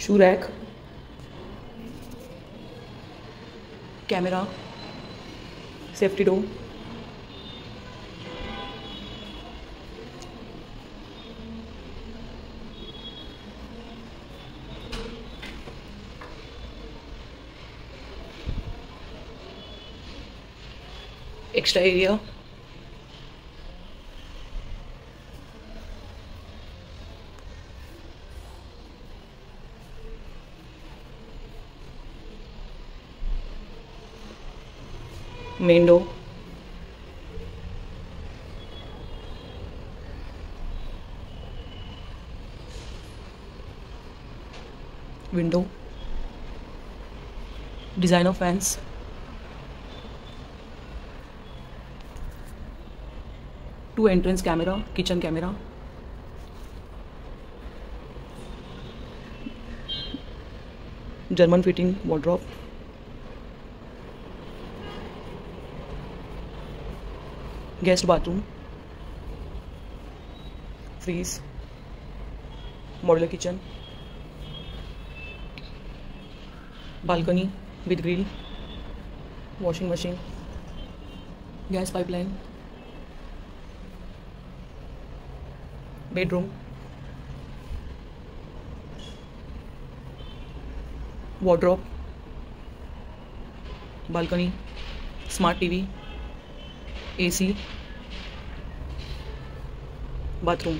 Shoe rack camera safety door extra area मेंढो। Window. Design of fans. Two entrance camera kitchen camera. German fitting wardrobe guest bathroom. Fridge. Model kitchen. Balcony with grill. Washing machine. Gas pipeline. Bedroom. Wardrobe balcony. Smart TV. AC bathroom.